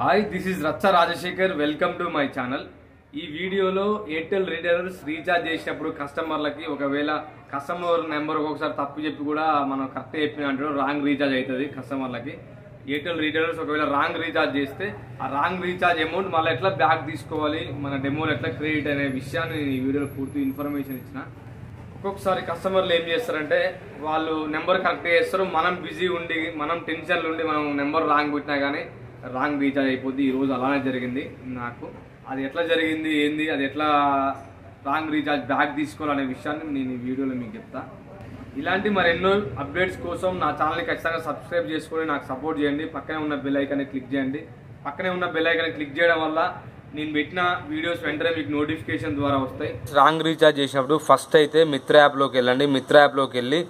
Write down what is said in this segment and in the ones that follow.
Hi this is Racha Rajasekhar welcome to my channel ఈ వీడియోలో Airtel retailers recharge చేసినప్పుడు కస్టమర్లకి ఒకవేళ కస్టమర్ నెంబర్ ఒక్కొక్కసారి తప్పు చెప్పి కూడా మనం కరెక్ట్ చెప్పినట్టు రాంగ్ రీఛార్జ్ అవుతుంది కస్టమర్లకి ఎయిర్టెల్ రీటైలర్స్ ఒకవేళ రాంగ్ రీఛార్జ్ చేస్తే ఆ రాంగ్ రీఛార్జ్ అమౌంట్ మళ్ళీ ఎట్లా బ్యాక్ తీసుకోవాలి? మన డెమోలు ఎట్లా క్రెడిట్ అనే విషయాన్ని ఈ వీడియోలో పూర్తి ఇన్ఫర్మేషన్ ఇచ్చిన. ఒక్కొక్కసారి కస్టమర్లు ఏం చేస్తారంటే వాళ్ళు నెంబర్ కరెక్ట్ చేస్తారు. మనం బిజీ ఉండి మనం టెన్షన్లు ఉండి మనం నెంబర్ రాంగ్ పెట్టినా కానీ రాంగ్ రీఛార్జ్ అయిపోద్ది. ఈరోజు అలానే జరిగింది నాకు. అది ఎట్లా జరిగింది ఏంది అది ఎట్లా రాంగ్ రీఛార్జ్ బ్యాక్ తీసుకోవాలనే విషయాన్ని నేను ఈ వీడియోలో మీకు చెప్తా. ఇలాంటి మరెన్నో అప్డేట్స్ కోసం నా ఛానల్ని ఖచ్చితంగా సబ్స్క్రైబ్ చేసుకొని నాకు సపోర్ట్ చేయండి. పక్కనే ఉన్న బెల్ ఐకాన్ని క్లిక్ చేయండి. పక్కనే ఉన్న బెల్ ఐకాన్ని క్లిక్ చేయడం వల్ల నేను పెట్టిన వీడియోస్ వెంటనే మీకు నోటిఫికేషన్ ద్వారా వస్తాయి. రాంగ్ రీఛార్జ్ చేసినప్పుడు ఫస్ట్ అయితే మిత్ర యాప్లోకి వెళ్ళండి. మిత్ర యాప్లోకి వెళ్ళి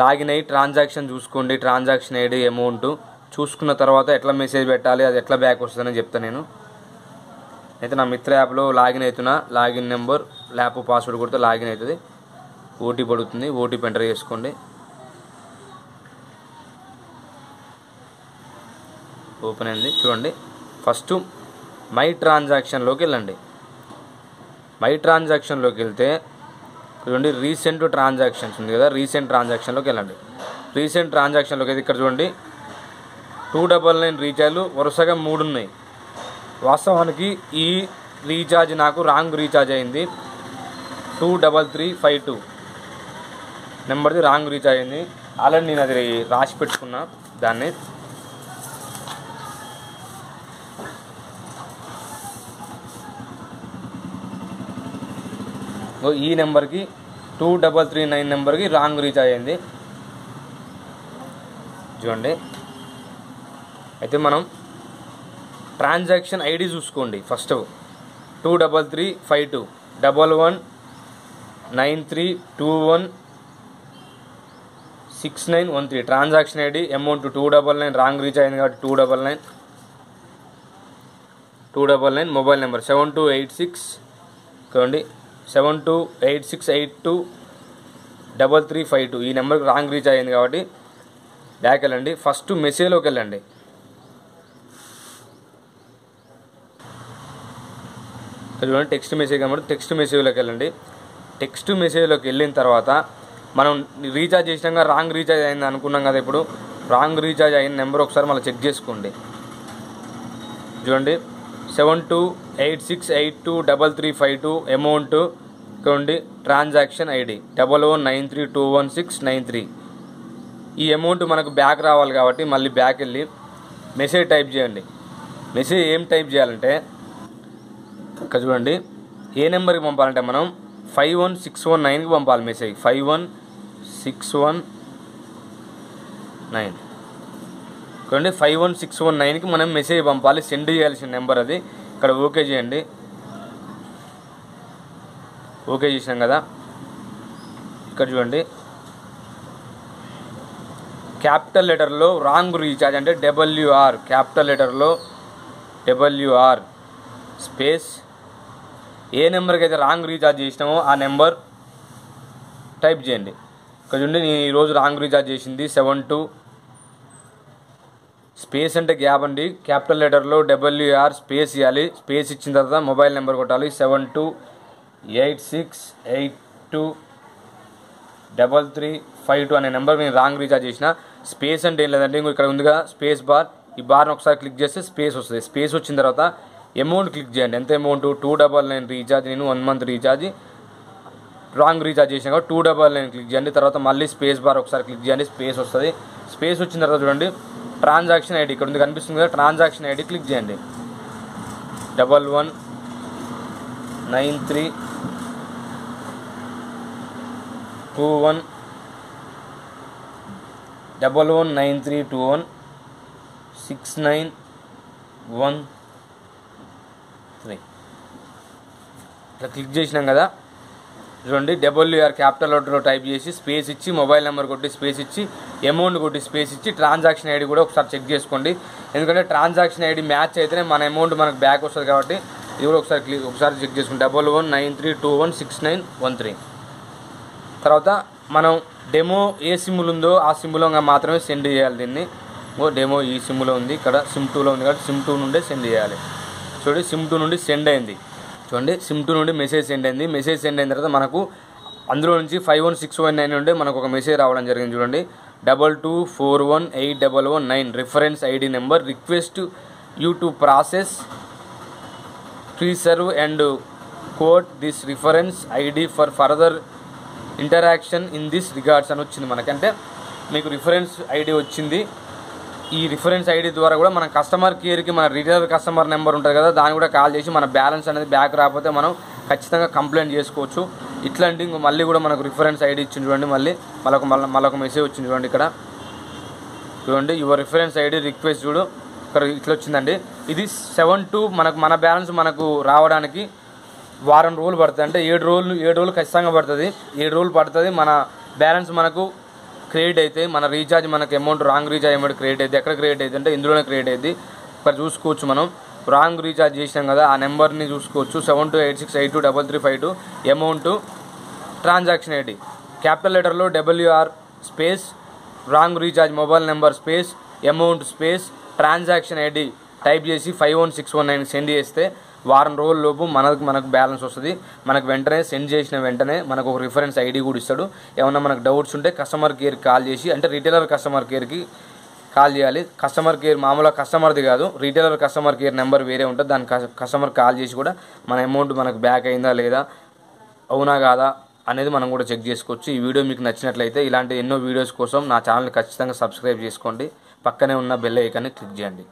లాగిన్ అయ్యి ట్రాన్సాక్షన్ చూసుకోండి. ట్రాన్సాక్షన్ ఐడి అమౌంట్ చూసుకున్న తర్వాత ఎట్లా మెసేజ్ పెట్టాలి అది ఎట్లా బ్యాక్ వస్తుందని చెప్తాను నేను. అయితే నా మిత్ర యాప్లో లాగిన్ అవుతున్నా. లాగిన్ నెంబర్ ల్యాప్ పాస్వర్డ్ కొడితే లాగిన్ అవుతుంది. ఓటీపీ పడుతుంది. ఓటీపీ ఎంటర్ చేసుకోండి. ఓపెన్ అయింది. చూడండి. ఫస్ట్ మై ట్రాన్సాక్షన్లోకి వెళ్ళండి. మై ట్రాన్సాక్షన్లోకి వెళ్తే చూడండి రీసెంట్ ట్రాన్సాక్షన్స్ ఉంది కదా. రీసెంట్ ట్రాన్సాక్షన్లోకి వెళ్ళండి. రీసెంట్ ట్రాన్సాక్షన్లోకి అయితే ఇక్కడ చూడండి. టూ డబల్ నైన్ రీఛార్జ్లు వరుసగా మూడు ఉన్నాయి వాస్తవానికి ఈ రీఛార్జ్ నాకు రాంగ్ రీఛార్జ్ అయింది. Two double three five two. నెంబర్ది wrong recharge అయింది. ఆల్రెడీ నేను అది రాసి పెట్టుకున్నా దాన్ని. ఈ నెంబర్కి టూ డబల్ త్రీ నైన్ నెంబర్కి రాంగ్ రీఛార్జ్ అయింది. చూడండి. అయితే మనం ట్రాన్సాక్షన్ ఐడి చూసుకోండి. First two double three five two. Double one nine three two one six nine one three. Transaction ID amount two double nine. Wrong reach అయింది కాబట్టి two double nine. Two double nine mobile number seven two eight six. చూడండి. Seven two eight six eight two double three five two. ఈ నెంబర్కి wrong reach అయ్యింది కాబట్టి back వెళ్ళండి. First మెసేజ్లోకి వెళ్ళండి. అది చూడండి టెక్స్ట్ మెసేజ్ కాబట్టి టెక్స్ట్ మెసేజ్లోకి వెళ్ళండి. టెక్స్ట్ మెసేజ్లోకి వెళ్ళిన తర్వాత మనం రీఛార్జ్ చేసినాక రాంగ్ రీఛార్జ్ అయింది అనుకున్నాం కదా ఇప్పుడు. రాంగ్ రీఛార్జ్ అయిన నెంబర్ ఒకసారి మళ్ళీ చెక్ చేసుకోండి. చూడండి seven two eight six eight two double three five two amount చూడండి transaction ID double O nine three two one six nine three ఈ అమౌంట్ మనకు బ్యాక్ రావాలి కాబట్టి మళ్ళీ బ్యాక్ వెళ్ళి మెసేజ్ టైప్ చేయండి. మెసేజ్ ఏం టైప్ చేయాలంటే ఇక్కడ చూడండి. ఏ నెంబర్కి పంపాలంటే మనం ఫైవ్ వన్ సిక్స్ వన్ నైన్కి పంపాలి message. Five one six one nine. చూడండి ఫైవ్ వన్ సిక్స్ వన్ నైన్కి మనం మెసేజ్ పంపాలి. సెండ్ చేయాల్సిన నెంబర్ అది. ఇక్కడ ఓకే చేయండి. ఓకే చేసినాం కదా. ఇక్కడ చూడండి. క్యాపిటల్ లెటర్లో రాంగ్ రీఛార్జ్ అంటే డబ్ల్యూఆర్. క్యాపిటల్ లెటర్లో డబ్ల్యూఆర్. స్పేస్ ఏ నెంబర్కి అయితే రాంగ్ రీఛార్జ్ చేసినామో ఆ నెంబర్ టైప్ చేయండి. ఇక్కడ చూడండి నేను ఈరోజు రాంగ్ రీఛార్జ్ చేసింది సెవెన్ టూ. స్పేస్ అంటే గ్యాప్ అండి. క్యాపిటల్ లెటర్లో డబ్ల్యూఆర్ స్పేస్ ఇవ్వాలి. స్పేస్ ఇచ్చిన తర్వాత మొబైల్ నెంబర్ కొట్టాలి. Seven two eight six eight two double three five two అనే నెంబర్ నేను రాంగ్ రీఛార్జ్ చేసిన. స్పేస్ అంటే ఏం లేదంటే ఇంకో ఇక్కడ ఉందిగా స్పేస్ బార్. ఈ బార్ని ఒకసారి క్లిక్ చేస్తే స్పేస్ వస్తుంది. స్పేస్ వచ్చిన తర్వాత అమౌంట్ క్లిక్ చేయండి. ఎంత amount two double nine recharge నేను one month recharge wrong recharge చేసిన కాబట్టి టూ డబల్ నైన్ క్లిక్ చేయండి. తర్వాత మళ్ళీ స్పేస్ బార్ ఒకసారి క్లిక్ చేయండి. స్పేస్ వస్తుంది. స్పేస్ వచ్చిన తర్వాత చూడండి. ట్రాన్సాక్షన్ ఐడి ఇక్కడ ఉంది కనిపిస్తుంది కదా. ట్రాన్సాక్షన్ ఐడి క్లిక్ చేయండి. Double one nine three two one double one nine three two one six nine one ఇట్లా క్లిక్ చేసినాం కదా. చూడండి డబ్ల్యూఆర్ క్యాపిటల్ లెటర్లో టైప్ చేసి స్పేస్ ఇచ్చి మొబైల్ నెంబర్ కొట్టి స్పేస్ ఇచ్చి అమౌంట్ కొట్టి స్పేస్ ఇచ్చి ట్రాన్సాక్షన్ ఐడి కూడా ఒకసారి చెక్ చేసుకోండి. ఎందుకంటే ట్రాన్సాక్షన్ ఐడి మ్యాచ్ అయితేనే మన అమౌంట్ మనకు బ్యాక్ వస్తుంది కాబట్టి ఇది కూడా ఒకసారి క్లిక్ ఒకసారి చెక్ చేసుకోండి double one nine three two one six nine one three. తర్వాత మనం డెమో ఏ సిమ్ములు ఉందో ఆ సిమ్లో మాత్రమే సెండ్ చేయాలి దీన్ని. ఓ డెమో ఈ సిమ్లో ఉంది ఇక్కడ సిమ్ టూలో ఉంది కాబట్టి సిమ్ టూ నుండే సెండ్ చేయాలి. చూడండి సిమ్ టూ నుండి సెండ్ అయింది. చూడండి సిమ్ టూ నుండి మెసేజ్ సెండ్ అయింది. మెసేజ్ సెండ్ అయిన తర్వాత మనకు అందులో నుంచి five one six one nine నుండి మనకు ఒక మెసేజ్ రావడం జరిగింది చూడండి. Double two four one eight double one nine reference ID number request you to process preserve and quote this reference ID for further interaction in this regards అని వచ్చింది మనకంటే మీకు రిఫరెన్స్ ఐడి వచ్చింది. ఈ రిఫరెన్స్ ఐడి ద్వారా కూడా మన customer కేర్కి మన రిటైల్ కస్టమర్ నెంబర్ ఉంటుంది కదా దాన్ని కూడా కాల్ చేసి మన బ్యాలెన్స్ అనేది బ్యాక్ రాకపోతే మనం ఖచ్చితంగా కంప్లైంట్ చేసుకోవచ్చు. ఇట్లాంటి ఇంకో మళ్ళీ కూడా మనకు రిఫరెన్స్ ఐడి ఇచ్చింది చూడండి మళ్ళీ. మళ్ళొక మళ్ళీ మళ్ళొక మెసేజ్ వచ్చింది చూడండి ఇక్కడ. చూడండి యువర్ రిఫరెన్స్ ఐడి రిక్వెస్ట్ చూడు. ఇక్కడ ఇట్లా వచ్చిందండి. ఇది సెవెన్ టు మనకు మన బ్యాలెన్స్ మనకు రావడానికి వారం రోజులు పడుతుంది. అంటే ఏడు రోజులు ఏడు రోజులు ఖచ్చితంగా పడుతుంది. ఏడు రోజులు పడుతుంది. మన బ్యాలెన్స్ మనకు క్రియేట్ అయితే మన రీఛార్జ్ మనకు amount wrong recharge amount create అయితే ఎక్కడ క్రియేట్ అయితే అంటే ఇందులోనే క్రియేట్ అయింది ఇక్కడ చూసుకోవచ్చు మనం. రాంగ్ రీఛార్జ్ చేసినాం కదా ఆ నెంబర్ని చూసుకోవచ్చు. Seven two eight six eight two double three five two amount transaction ID. Capital లెటర్లో WR space wrong recharge mobile number space amount space transaction ID. Type చేసి five one six one nine send చేస్తే వారం రోజుల్లోపు మనకు మనకు balance వస్తుంది. మనకు వెంటనే send చేసిన వెంటనే మనకు ఒక రిఫరెన్స్ ఐడి కూడా ఇస్తాడు. ఏమన్నా మనకు డౌట్స్ ఉంటే కస్టమర్ కేర్కి కాల్ చేసి అంటే రిటైలర్ కస్టమర్ కేర్కి కాల్ చేయాలి. కస్టమర్ కేర్ మామూలుగా కస్టమర్ది కాదు. రీటైలర్ కస్టమర్ కేర్ నెంబర్ వేరే ఉంటుంది. దాని కస్టమర్ కాల్ చేసి కూడా మన అమౌంట్ మనకు బ్యాక్ అయిందా లేదా అవునా కాదా అనేది మనం కూడా చెక్ చేసుకోవచ్చు. ఈ వీడియో మీకు నచ్చినట్లయితే ఇలాంటి ఎన్నో వీడియోస్ కోసం నా ఛానల్ ఖచ్చితంగా సబ్స్క్రైబ్ చేసుకోండి. పక్కనే ఉన్న బెల్ ఐకాన్ని క్లిక్ చేయండి.